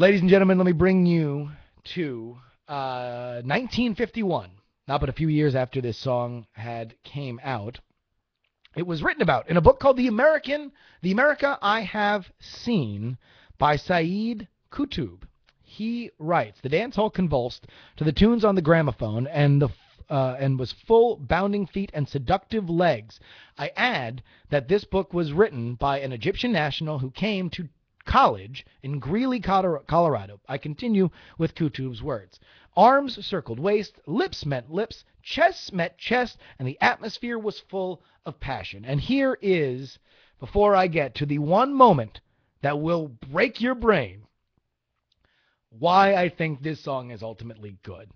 Ladies and gentlemen, let me bring you to uh, 1951. Not but a few years after this song had came out. It was written about in a book called The American, The America I Have Seen by Saeed Qutb. He writes, The dance hall convulsed to the tunes on the gramophone and the uh, and was full bounding feet and seductive legs. I add that this book was written by an Egyptian national who came to college in Greeley, Colorado. I continue with Qutb's words. Arms circled waist, lips met lips, chest met chest, and the atmosphere was full of passion. And here is, before I get to the one moment that will break your brain, why I think this song is ultimately good.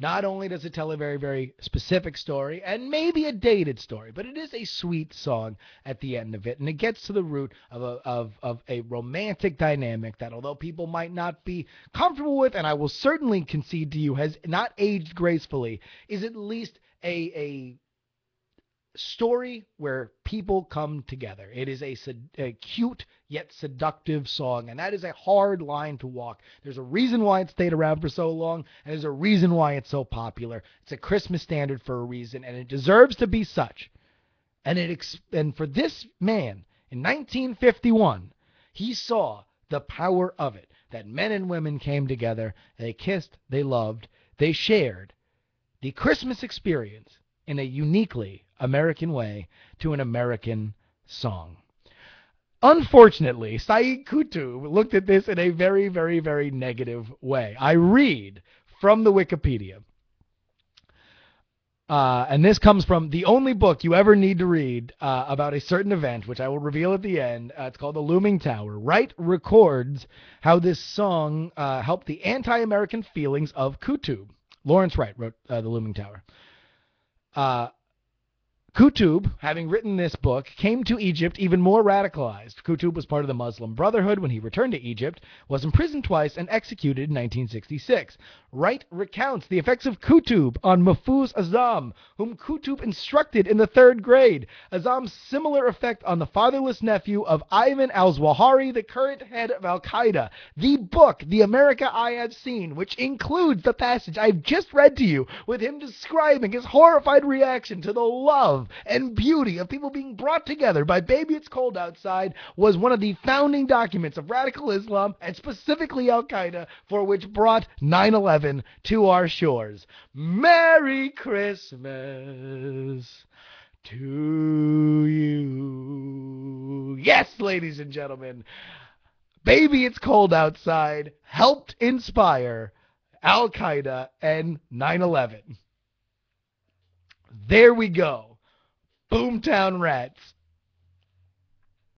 Not only does it tell a very, very specific story and maybe a dated story, but it is a sweet song at the end of it. And it gets to the root of a, of, of a romantic dynamic that, although people might not be comfortable with, and I will certainly concede to you, has not aged gracefully, is at least a, a story where people come together. It is a, a, cute yet seductive song, and that is a hard line to walk. There's a reason why it stayed around for so long, and there's a reason why it's so popular. It's a Christmas standard for a reason, and it deserves to be such. And it ex- and for this man in 1951, he saw the power of it. That men and women came together, they kissed, they loved, they shared the Christmas experience in a uniquely American way to an American song. Unfortunately, Saeed Qutb looked at this in a very, very, very negative way. I read from the Wikipedia. Uh, and this comes from the only book you ever need to read uh, about a certain event, which I will reveal at the end. Uh, it's called The Looming Tower. Wright records how this song uh, helped the anti American feelings of Qutb. Lawrence Wright wrote uh, The Looming Tower. Qutb, having written this book, came to Egypt even more radicalized. Qutb was part of the Muslim Brotherhood when he returned to Egypt, was imprisoned twice, and executed in 1966. Wright recounts the effects of Qutb on Mahfouz Azam, whom Qutb instructed in the third grade. Azam's similar effect on the fatherless nephew of Ayman al-Zawahiri, the current head of Al-Qaeda. The book, The America I Have Seen, which includes the passage I've just read to you, with him describing his horrified reaction to the love and beauty of people being brought together by Baby It's Cold Outside was one of the founding documents of radical Islam and specifically Al Qaeda, for which brought 9 11 to our shores. Merry Christmas to you. Yes, ladies and gentlemen, Baby It's Cold Outside helped inspire Al Qaeda and 9 11. There we go. Boomtown Rats.